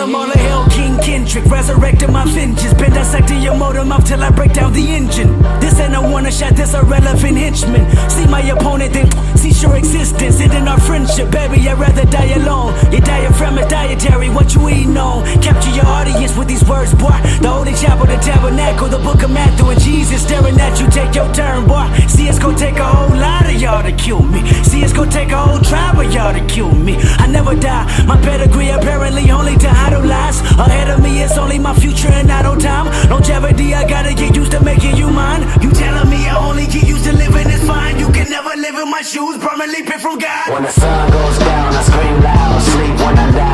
him all a hell King Kendrick Resurrecting my vengeance. Been dissecting your motor mouth till I break down the engine. This ain't a one shot, this a relevant henchman. See my opponent then cease your existence. Ending our friendship, baby, I'd rather die alone. Your diaphragm is dietary, what you eating on? Capture your audience with these words, boy. The holy chapel, the tabernacle, the book of Matthew And Jesus staring at you, take your turn, boy. See, it's gonna take a whole lot of y'all to kill me. See, it's gonna take a whole tribe of y'all to kill me. I never die, my pedigree shoes, leaping from God. When the sun goes down, I scream loud, sleep when I die.